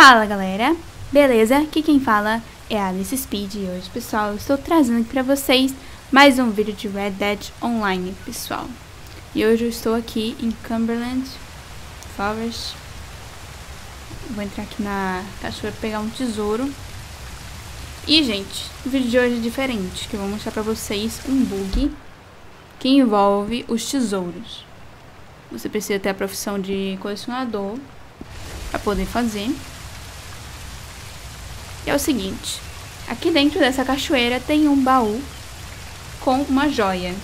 Fala galera, beleza? Aqui quem fala é a Alice Speed e hoje pessoal eu estou trazendo aqui pra vocês mais um vídeo de Red Dead Online pessoal. E hoje eu estou aqui em Cumberland Forest. Vou entrar aqui na cachoeira pegar um tesouro. E gente, o vídeo de hoje é diferente Que eu vou mostrar pra vocês um bug que envolve os tesouros. Você precisa ter a profissão de colecionador para poder fazer é o seguinte. Aqui dentro dessa cachoeira tem um baú com uma joia.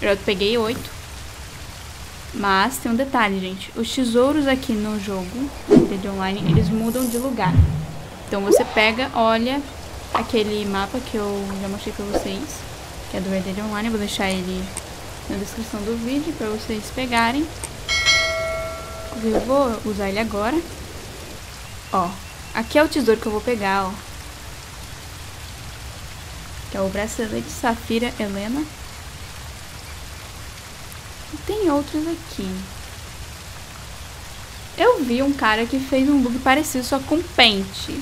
Eu peguei oito. Mas tem um detalhe, gente. Os tesouros aqui no jogo, de online, eles mudam de lugar. Então você pega, olha aquele mapa que eu já mostrei pra vocês, que é do Dead Online. Eu vou deixar ele na descrição do vídeo pra vocês pegarem. Eu vou usar ele agora. Ó, Aqui é o tesouro que eu vou pegar, ó. Que é o bracelete Safira Helena. E tem outros aqui. Eu vi um cara que fez um bug parecido, só com pente.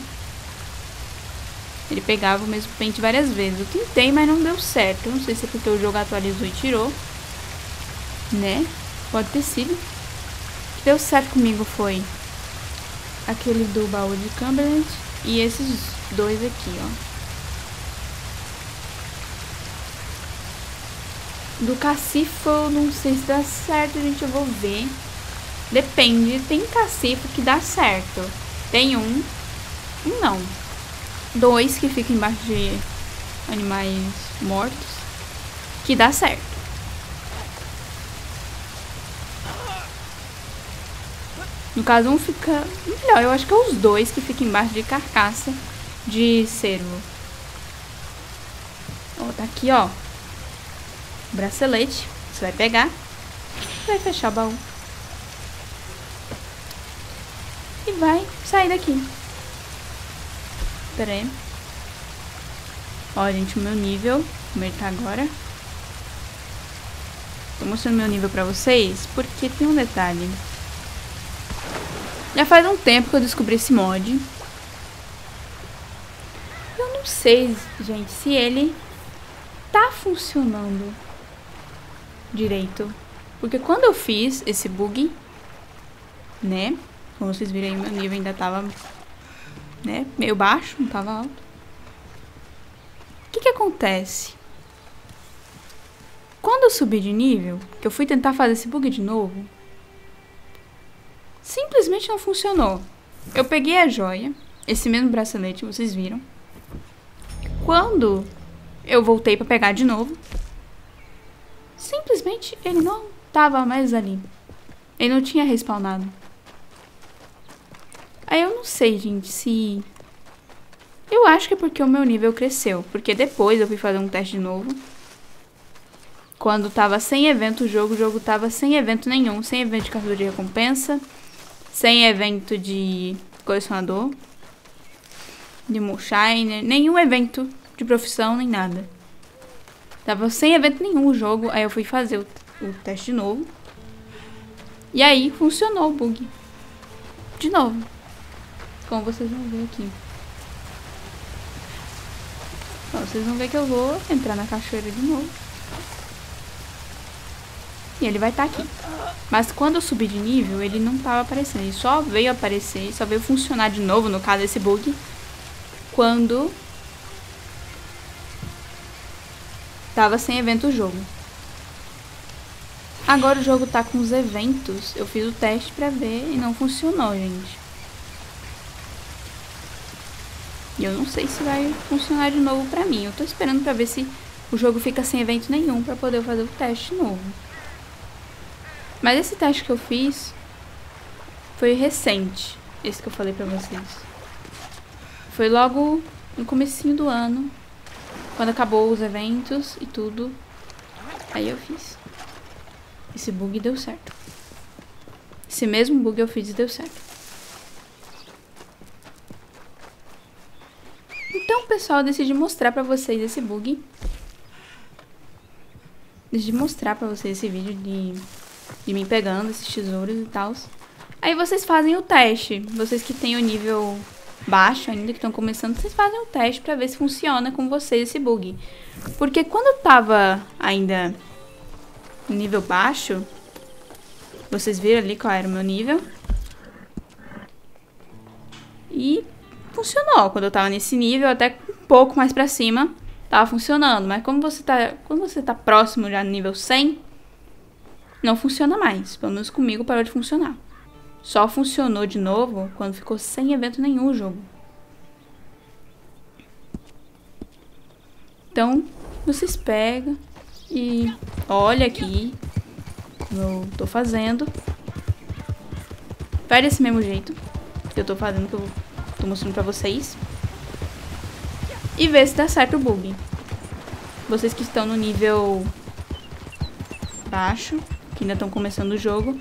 Ele pegava o mesmo pente várias vezes. Eu tentei, mas não deu certo. Não sei se é porque o jogo atualizou e tirou. Né? Pode ter sido. O que deu certo comigo foi aquele do baú de Cumberland e esses dois aqui, ó. Do cacifo, não sei se dá certo, gente, eu vou ver. Depende, tem cacifo que dá certo. Tem um, um não. Dois que ficam embaixo de animais mortos, que dá certo. No caso, um fica... Melhor, eu acho que é os dois que ficam embaixo de carcaça de cervo. Ó, tá aqui, ó. bracelete. Você vai pegar. Vai fechar o baú. E vai sair daqui. Pera aí. Ó, gente, o meu nível. Como ele tá agora. Tô mostrando meu nível pra vocês porque tem um detalhe. Já faz um tempo que eu descobri esse mod. Eu não sei, gente, se ele tá funcionando direito. Porque quando eu fiz esse bug, né? Como vocês viram aí, meu nível ainda tava, né? Meio baixo, não tava alto. O que que acontece? Quando eu subi de nível, que eu fui tentar fazer esse bug de novo, simplesmente não funcionou. Eu peguei a joia, esse mesmo bracelete, vocês viram. Quando eu voltei para pegar de novo, simplesmente ele não tava mais ali. Ele não tinha respawnado. Aí eu não sei, gente, se... Eu acho que é porque o meu nível cresceu. Porque depois eu fui fazer um teste de novo. Quando tava sem evento o jogo, o jogo tava sem evento nenhum. Sem evento de cartão de recompensa sem evento de colecionador, de Moonshine, nenhum evento de profissão, nem nada. Tava sem evento nenhum o jogo, aí eu fui fazer o, o teste de novo. E aí funcionou o bug. De novo. Como vocês vão ver aqui. Então, vocês vão ver que eu vou entrar na cachoeira de novo. E ele vai estar tá aqui. Mas quando eu subi de nível, ele não estava aparecendo. Ele só veio aparecer, só veio funcionar de novo, no caso desse bug, quando tava sem evento o jogo. Agora o jogo tá com os eventos. Eu fiz o teste pra ver e não funcionou, gente. E eu não sei se vai funcionar de novo pra mim. Eu tô esperando pra ver se o jogo fica sem evento nenhum pra poder fazer o teste novo. Mas esse teste que eu fiz foi recente, esse que eu falei pra vocês. Foi logo no comecinho do ano, quando acabou os eventos e tudo. Aí eu fiz. Esse bug deu certo. Esse mesmo bug eu fiz e deu certo. Então, pessoal, eu decidi mostrar pra vocês esse bug. Decidi mostrar pra vocês esse vídeo de de mim pegando esses tesouros e tal. Aí vocês fazem o teste. Vocês que têm o nível baixo ainda, que estão começando, vocês fazem o teste pra ver se funciona com vocês esse bug. Porque quando eu tava ainda no nível baixo, vocês viram ali qual era o meu nível. E funcionou. Quando eu tava nesse nível, até um pouco mais pra cima, tava funcionando. Mas como você tá, quando você tá próximo já no nível 100, não funciona mais. Pelo menos comigo parou de funcionar. Só funcionou de novo quando ficou sem evento nenhum o jogo. Então, vocês pegam e olha aqui como eu tô fazendo. Vai desse mesmo jeito que eu tô fazendo, que eu tô mostrando pra vocês. E vê se dá certo o bug. Vocês que estão no nível baixo, que ainda estão começando o jogo,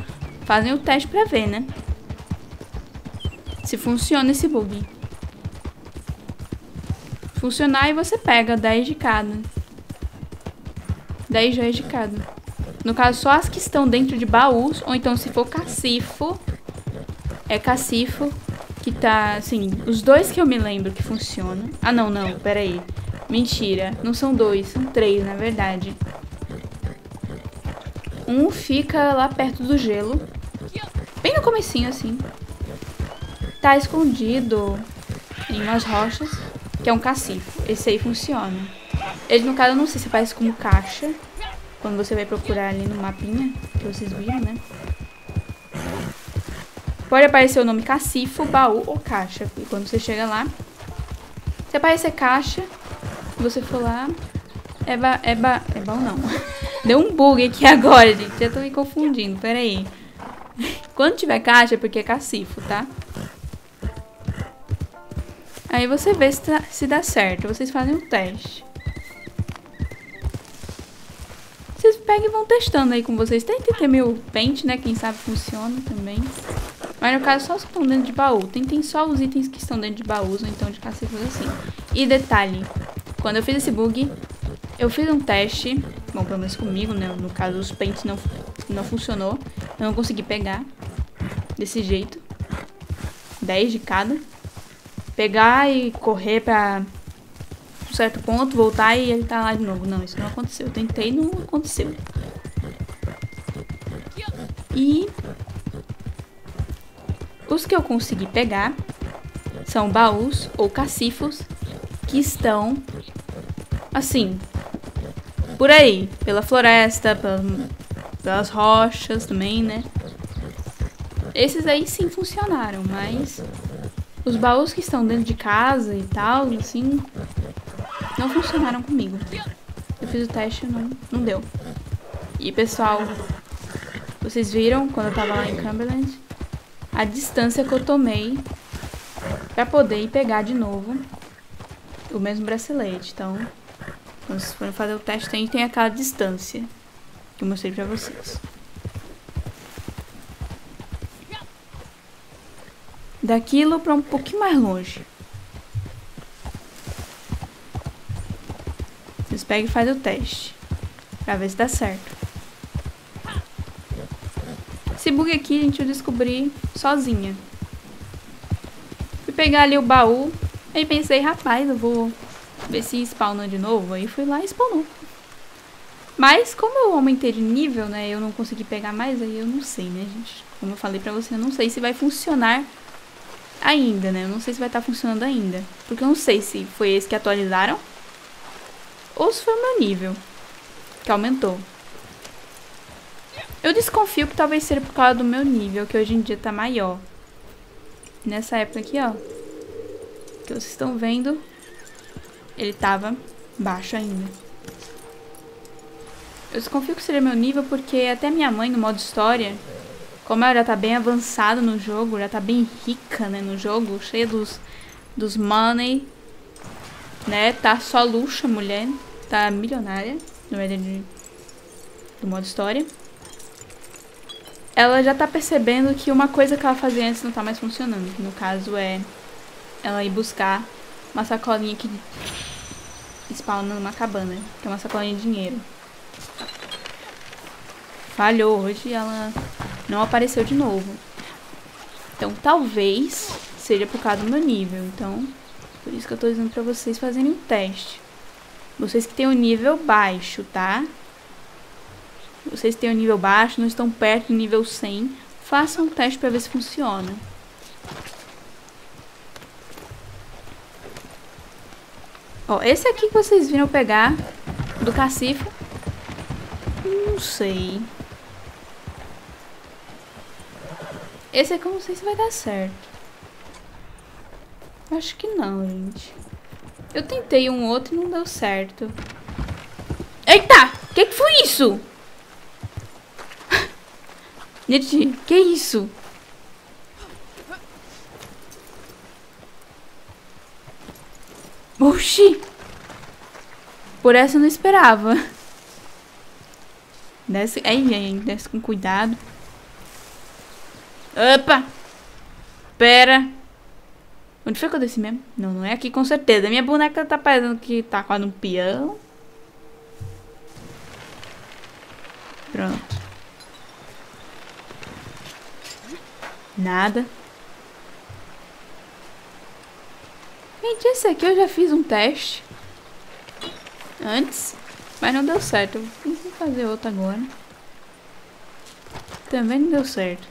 fazem o teste pra ver, né? Se funciona esse bug. Funcionar e você pega 10 de cada. 10 joias de cada. No caso, só as que estão dentro de baús, ou então se for cacifo, é cacifo que tá, assim, os dois que eu me lembro que funcionam. Ah, não, não, peraí. Mentira, não são dois, são três, na verdade. Um fica lá perto do gelo, Bem no comecinho, assim. Tá escondido em umas rochas, que é um cacifo. Esse aí funciona. Ele, no caso, eu não sei se parece como caixa. Quando você vai procurar ali no mapinha, que vocês viram, né? Pode aparecer o nome cacifo, baú ou caixa. E quando você chega lá, se aparecer caixa, você for lá, é ba... é ba... é baú não. Deu um bug aqui agora, gente. Já tô me confundindo, peraí. aí. Quando tiver caixa é porque é cacifo, tá? Aí você vê se, tá, se dá certo. Vocês fazem um teste. Vocês pegam e vão testando aí com vocês. Tentem ter meu pente, né? Quem sabe funciona também. Mas no caso, só os que estão dentro de baú. Tentem só os itens que estão dentro de baús ou então de cacifos assim. E detalhe, quando eu fiz esse bug, eu fiz um teste. Bom, pelo menos comigo, né? No caso, os pentes não, não funcionou. Não consegui pegar desse jeito. 10 de cada. Pegar e correr pra um certo ponto, voltar e ele tá lá de novo. Não, isso não aconteceu. Eu tentei não aconteceu. E os que eu consegui pegar são baús ou cacifos que estão assim, por aí, pela floresta, pela, pelas rochas também, né? Esses aí sim funcionaram, mas os baús que estão dentro de casa e tal, assim, não funcionaram comigo. Eu fiz o teste e não, não deu. E pessoal, vocês viram quando eu tava lá em Cumberland, a distância que eu tomei pra poder ir pegar de novo o mesmo bracelete. Então, quando vocês forem fazer o teste, tem, tem aquela distância que eu mostrei pra vocês. Daquilo pra um pouquinho mais longe. Vocês pegam e fazem o teste. Pra ver se dá certo. Esse bug aqui, gente, eu descobri sozinha. Fui pegar ali o baú. Aí pensei, rapaz, eu vou ver se spawna de novo. Aí fui lá e spawnou. Mas como eu aumentei de nível, né, eu não consegui pegar mais, aí eu não sei, né, gente? Como eu falei pra você, eu não sei se vai funcionar ainda, né? Eu não sei se vai estar tá funcionando ainda. Porque eu não sei se foi esse que atualizaram ou se foi o meu nível que aumentou. Eu desconfio que talvez seja por causa do meu nível, que hoje em dia tá maior. Nessa época aqui, ó. Que vocês estão vendo, ele tava baixo ainda. Eu desconfio que seria meu nível porque até minha mãe no modo história, como ela já tá bem avançada no jogo, já tá bem rica, né, no jogo, cheia dos, dos money, né, tá só luxo a mulher, tá milionária, na verdade, do modo história. Ela já tá percebendo que uma coisa que ela fazia antes não tá mais funcionando, no caso é ela ir buscar uma sacolinha que spawna numa cabana, que é uma sacolinha de dinheiro falhou hoje ela não apareceu de novo. Então, talvez seja por causa do meu nível. Então, por isso que eu tô dizendo pra vocês fazerem um teste. Vocês que têm o um nível baixo, tá? Vocês têm o um nível baixo, não estão perto do nível 100. Façam um teste pra ver se funciona. Ó, esse aqui que vocês viram pegar do cacifo. Não sei. Esse aqui eu não sei se vai dar certo. Acho que não, gente. Eu tentei um outro e não deu certo. Eita! O que, que foi isso? Gente, que isso? Oxi! Por essa eu não esperava. Desce. Aí, gente, desce com cuidado. Opa! Pera. Onde foi que eu desci mesmo? Não, não é aqui com certeza. Minha boneca tá parecendo que tá quase um peão. Pronto. Nada. Gente, esse aqui eu já fiz um teste. Antes. Mas não deu certo. Vou fazer outro agora. Também não deu certo.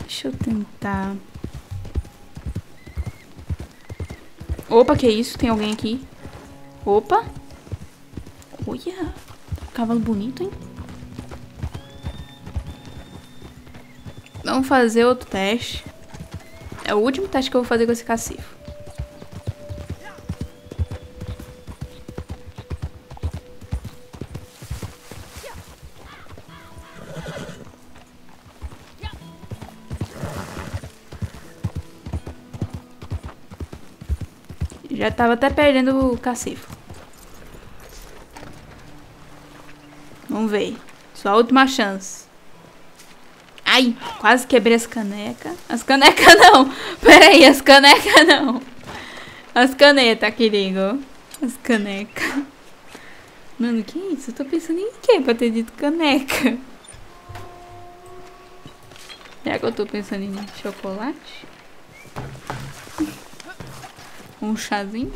Deixa eu tentar. Opa, que isso? Tem alguém aqui. Opa. Olha. Cavalo bonito, hein? Vamos fazer outro teste. É o último teste que eu vou fazer com esse cacifo. Já tava até perdendo o cacifo. Vamos ver. Sua última chance. Ai, quase quebrei as canecas. As canecas não. Pera aí, as canecas não. As canetas, querido. As canecas. Mano, que isso? Eu tô pensando em quê pra ter dito caneca? Será que eu tô pensando em chocolate? Um chazinho?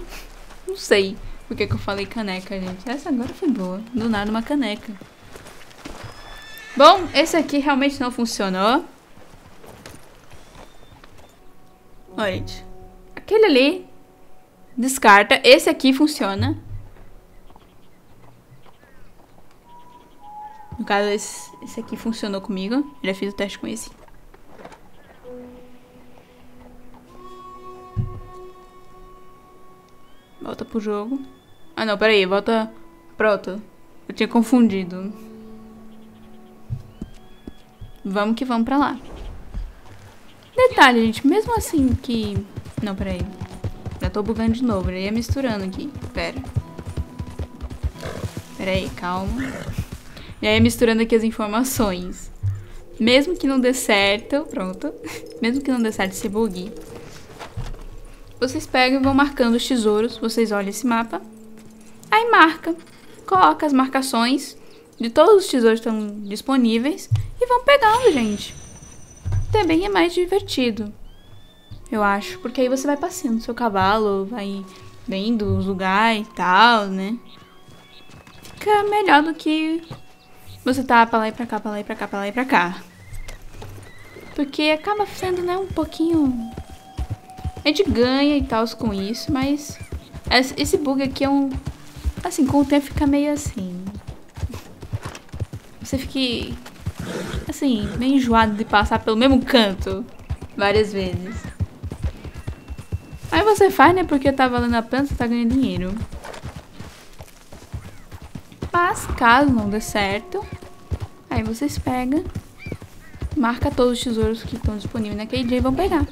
Não sei por que, que eu falei caneca, gente. Essa agora foi boa. Do nada uma caneca. Bom, esse aqui realmente não funcionou. Olha, gente. Aquele ali descarta. Esse aqui funciona. No caso, esse, esse aqui funcionou comigo. Já fiz o teste com esse. Volta pro jogo. Ah, não, peraí. Volta... Pronto. Eu tinha confundido. Vamos que vamos pra lá. Detalhe, gente. Mesmo assim que... Não, peraí. Já tô bugando de novo. Já ia misturando aqui. Pera. Peraí, calma. Já ia misturando aqui as informações. Mesmo que não dê certo... Pronto. Mesmo que não dê certo esse bug... Vocês pegam e vão marcando os tesouros. Vocês olham esse mapa. Aí marca. Coloca as marcações de todos os tesouros que estão disponíveis. Vão pegando, gente. Também é mais divertido. Eu acho. Porque aí você vai passeando seu cavalo. Vai vendo os lugares e tal, né? Fica melhor do que você tá pra lá e pra cá, pra lá e pra cá, pra lá e pra cá. Porque acaba sendo, né, um pouquinho a gente ganha e tal com isso, mas esse bug aqui é um... Assim, com o tempo fica meio assim. Você fica, assim, meio enjoado de passar pelo mesmo canto várias vezes. Aí você faz, né? Porque tá valendo a pena, você tá ganhando dinheiro. Mas, caso não dê certo, aí vocês pegam, marca todos os tesouros que estão disponíveis naquele dia e vão pegar.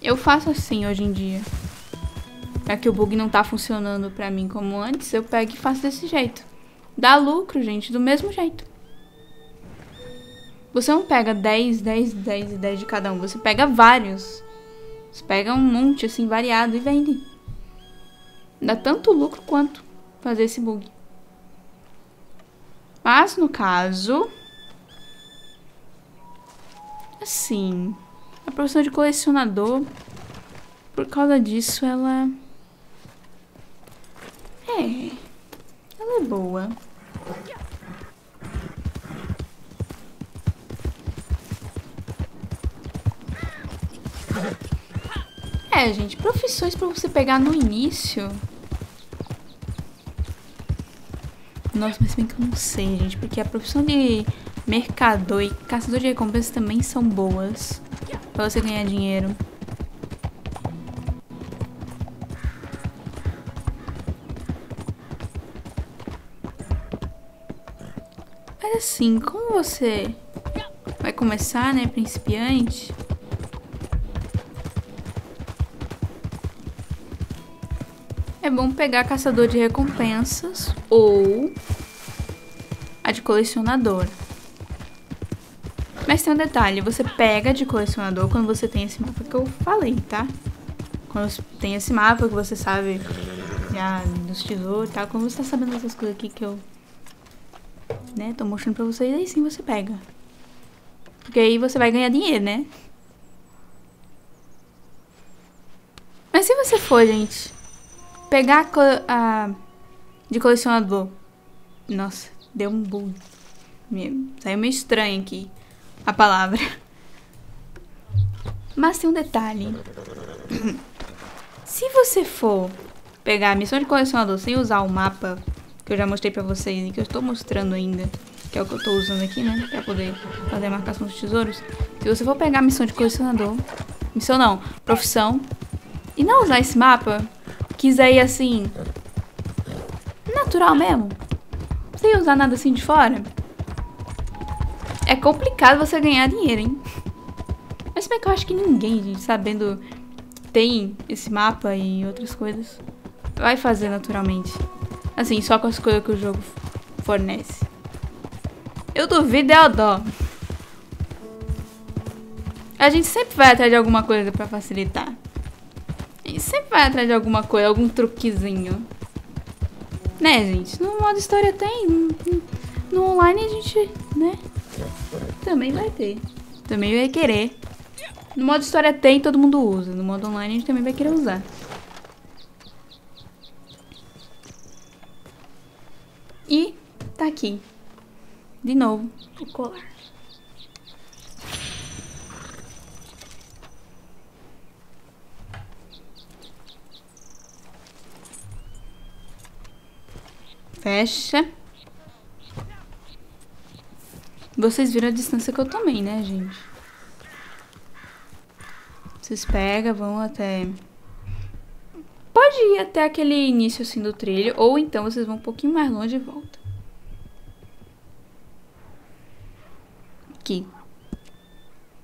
Eu faço assim hoje em dia. Já que o bug não tá funcionando pra mim como antes, eu pego e faço desse jeito. Dá lucro, gente, do mesmo jeito. Você não pega 10, 10, 10 e 10 de cada um. Você pega vários. Você pega um monte assim variado e vende. Dá tanto lucro quanto fazer esse bug. Mas no caso, assim, a profissão de colecionador, por causa disso, ela é, ela é boa. É, gente, profissões pra você pegar no início. Nossa, mas bem que eu não sei, gente, porque a profissão de mercador e caçador de recompensas também são boas pra você ganhar dinheiro. Mas assim, como você vai começar, né, principiante... É bom pegar caçador de recompensas ou a de colecionador. Mas tem um detalhe, você pega de colecionador quando você tem esse mapa que eu falei, tá? Quando tem esse mapa que você sabe já dos tesouros e tal, quando você tá sabendo dessas coisas aqui que eu né, tô mostrando pra vocês, aí sim você pega. Porque aí você vai ganhar dinheiro, né? Mas se você for, gente, Pegar a, de colecionador. Nossa, deu um bug. Saiu meio estranho aqui a palavra. Mas tem um detalhe. Se você for pegar a missão de colecionador sem usar o mapa que eu já mostrei pra vocês e que eu estou mostrando ainda, que é o que eu estou usando aqui, né, pra poder fazer a marcação dos tesouros. Se você for pegar a missão de colecionador, missão não, profissão, e não usar esse mapa, quiser ir assim, natural mesmo, sem usar nada assim de fora, é complicado você ganhar dinheiro, hein? Mas bem que eu acho que ninguém, gente, sabendo tem esse mapa e outras coisas, vai fazer naturalmente. Assim, só com as coisas que o jogo fornece. Eu duvido é o dó. A gente sempre vai atrás de alguma coisa pra facilitar. Sempre vai atrás de alguma coisa, algum truquezinho. Né, gente? No modo história tem. No online a gente, né? Também vai ter. Também vai querer. No modo história tem, todo mundo usa. No modo online a gente também vai querer usar. E tá aqui. De novo, o colar. Fecha. Vocês viram a distância que eu tomei, né, gente? Vocês pegam, vão até... Pode ir até aquele início, assim, do trilho. Ou então vocês vão um pouquinho mais longe e voltam. Aqui.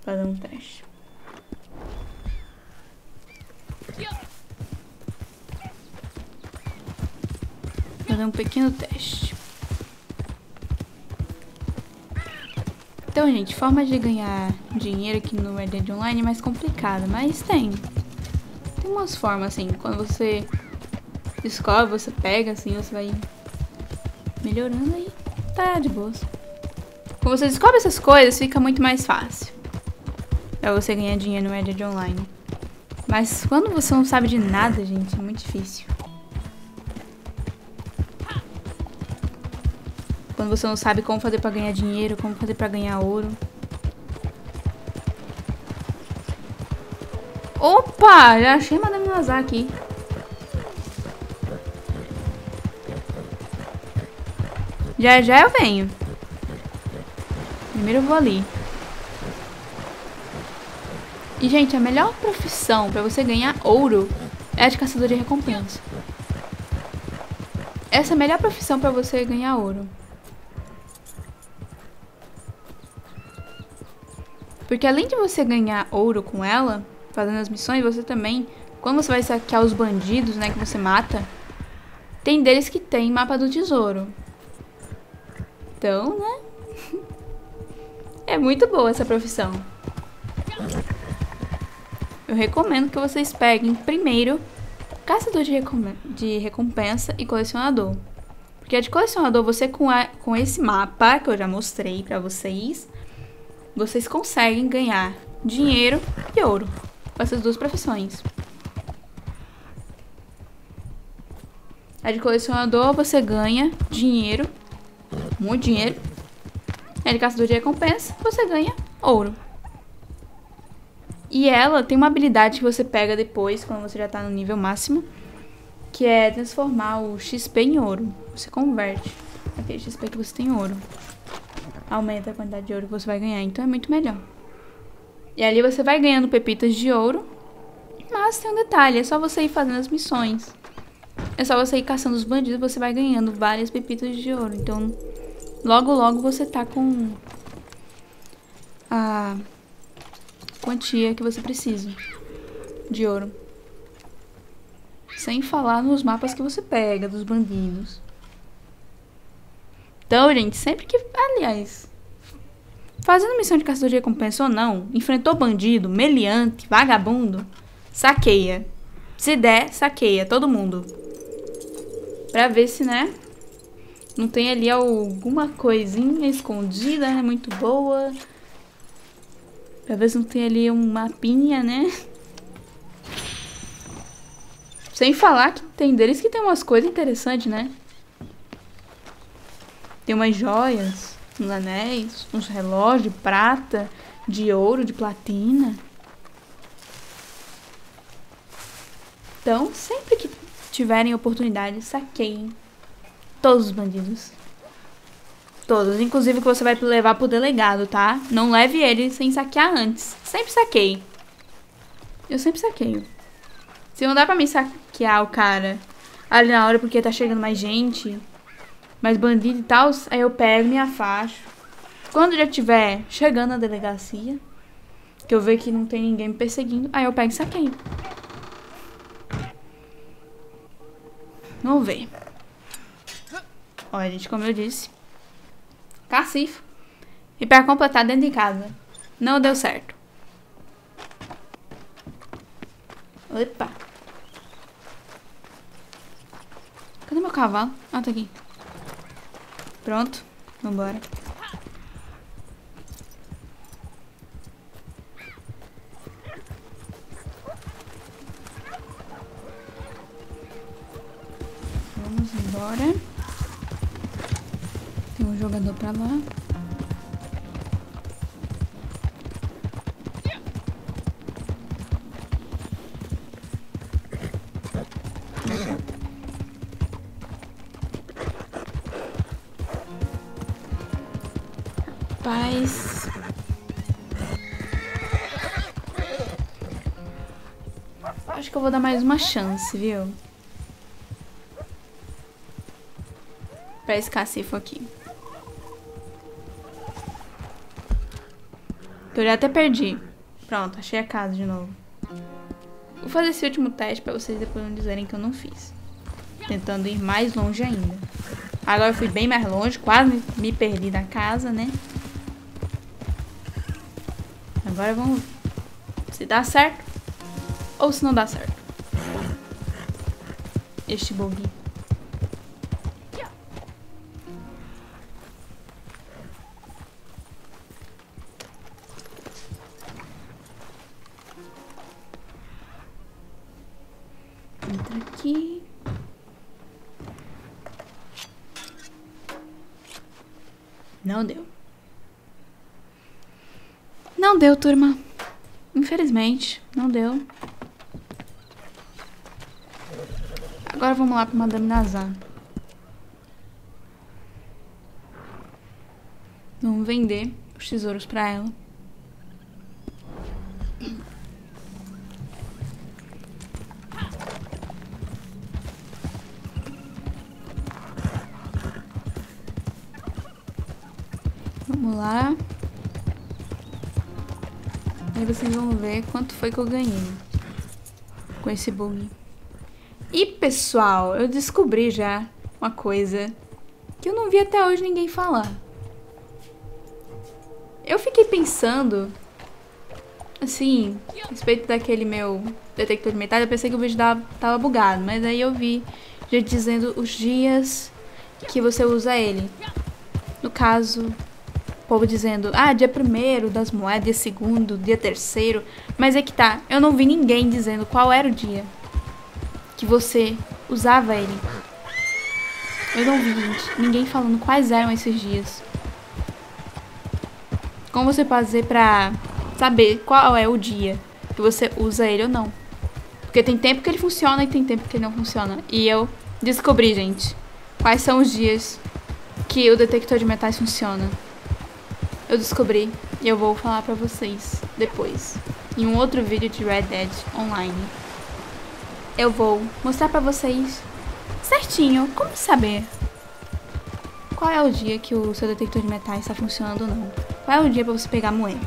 Fazer um teste. Fazer um pequeno teste. Então, gente, forma de ganhar dinheiro aqui no Red Dead Online é mais complicada, mas tem. Tem umas formas, assim, quando você descobre, você pega, assim, você vai melhorando aí, tá de boa. Quando você descobre essas coisas, fica muito mais fácil pra você ganhar dinheiro no Red Dead Online. Mas quando você não sabe de nada, gente, é muito difícil. Quando você não sabe como fazer pra ganhar dinheiro, como fazer pra ganhar ouro. Opa! Já achei Madame Nazar aqui. Já já eu venho. Primeiro eu vou ali. E, gente, a melhor profissão pra você ganhar ouro é a de caçador de recompensa. Essa é a melhor profissão pra você ganhar ouro. Porque além de você ganhar ouro com ela, fazendo as missões, você também, quando você vai saquear os bandidos, né, que você mata, tem deles que tem mapa do tesouro. Então, né? é muito boa essa profissão. eu recomendo que vocês peguem primeiro caçador de, de recompensa e colecionador. Porque de colecionador, você com, a, com esse mapa que eu já mostrei pra vocês, vocês conseguem ganhar dinheiro e ouro com essas duas profissões. A de colecionador, você ganha dinheiro, muito dinheiro. A de caçador de recompensa, você ganha ouro. E ela tem uma habilidade que você pega depois, quando você já tá no nível máximo, que é transformar o XP em ouro. Você converte aquele XP que você tem em ouro. Aumenta a quantidade de ouro que você vai ganhar, então é muito melhor. E ali você vai ganhando pepitas de ouro, mas tem um detalhe, é só você ir fazendo as missões. É só você ir caçando os bandidos, você vai ganhando várias pepitas de ouro. Então, logo logo você tá com a quantia que você precisa de ouro. Sem falar nos mapas que você pega dos bandidos. Então, gente, sempre que... Aliás, fazendo missão de caçador de recompensa ou não, enfrentou bandido, meliante, vagabundo, saqueia. Se der, saqueia todo mundo. Pra ver se, né, não tem ali alguma coisinha escondida, né, muito boa. Pra ver se não tem ali um mapinha, né? Sem falar que tem deles que tem umas coisas interessantes, né? Tem umas joias, uns anéis, uns relógios de prata, de ouro, de platina. Então, sempre que tiverem oportunidade, saqueiem todos os bandidos. Todos, inclusive que você vai levar pro delegado, tá? Não leve ele sem saquear antes. Sempre saquei. Eu sempre saqueio. Se não dá pra mim saquear o cara ali na hora porque tá chegando mais gente, mais bandido e tal, aí eu pego, me afasto. Quando já tiver chegando na delegacia, que eu ver que não tem ninguém me perseguindo, aí eu pego e saqueio. Vamos ver. Olha, gente, como eu disse, cacifo. E para completar dentro de casa. Não deu certo. Opa. Cadê meu cavalo? Ah, tá aqui. Pronto. Vambora. Vamos embora. Tem um jogador pra lá. Rapaz. Acho que eu vou dar mais uma chance, viu? Pra esse cacifo aqui. Eu já até perdi. Pronto, achei a casa de novo. Vou fazer esse último teste pra vocês depois não dizerem que eu não fiz. Tentando ir mais longe ainda. Agora eu fui bem mais longe, quase me perdi da casa, né? Agora vamos ver se dá certo ou se não dá certo. Este bug. Entra aqui. Não deu. Deu, turma. Infelizmente, não deu. Agora vamos lá para Madame Nazar. Vamos vender os tesouros para ela. Aí vocês vão ver quanto foi que eu ganhei com esse bug. E pessoal, eu descobri já uma coisa que eu não vi até hoje ninguém falar. Eu fiquei pensando assim, a respeito daquele meu detector de metais, eu pensei que o vídeo tava, bugado, mas aí eu vi já dizendo os dias que você usa ele. No caso, povo dizendo, ah, dia primeiro das moedas, dia segundo, dia terceiro. Mas é que tá, eu não vi ninguém dizendo qual era o dia que você usava ele. Eu não vi, gente, ninguém falando quais eram esses dias. Como você fazer pra saber qual é o dia que você usa ele ou não? Porque tem tempo que ele funciona e tem tempo que ele não funciona. E eu descobri, gente, quais são os dias que o detector de metais funciona. Eu descobri e eu vou falar pra vocês depois. Em um outro vídeo de Red Dead Online. Eu vou mostrar pra vocês certinho como saber qual é o dia que o seu detector de metais está funcionando ou não. Qual é o dia pra você pegar moeda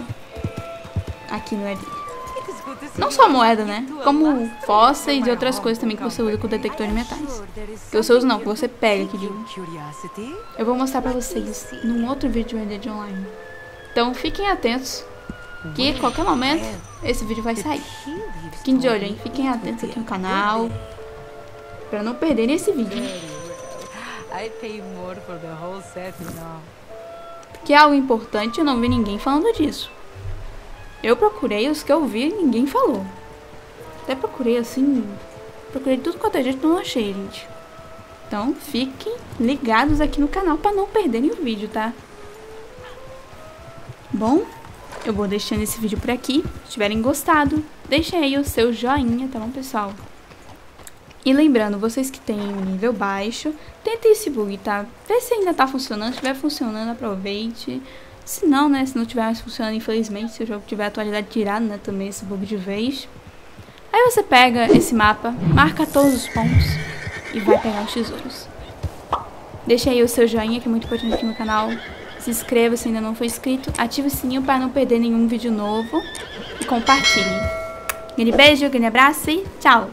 aqui no Red. Não só moeda, né? Como fósseis e outras coisas também que você usa com o detector de metais. Que você usa não, que você pega aqui de Eu vou mostrar pra vocês num outro vídeo de Red Dead Online. Então fiquem atentos, que a qualquer momento esse vídeo vai sair. Fiquem de olho, hein? Fiquem atentos aqui no canal, pra não perderem esse vídeo. Que é algo importante, eu não vi ninguém falando disso. Eu procurei os que eu vi e ninguém falou. Até procurei assim. Procurei tudo quanto a gente não achei, gente. Então fiquem ligados aqui no canal para não perderem o vídeo, tá? Bom, eu vou deixando esse vídeo por aqui. Se tiverem gostado, deixem aí o seu joinha, tá bom, pessoal? E lembrando, vocês que têm nível baixo, tentem esse bug, tá? Vê se ainda tá funcionando. Se estiver funcionando, aproveite. Se não, né, se não tiver mais funcionando, infelizmente, se o jogo tiver atualidade tirada, né, também esse bug de vez. Aí você pega esse mapa, marca todos os pontos e vai pegar os tesouros. Deixa aí o seu joinha, que é muito importante aqui no canal. Se inscreva se ainda não for inscrito. Ative o sininho para não perder nenhum vídeo novo. E compartilhe. Aquele beijo, aquele abraço e tchau!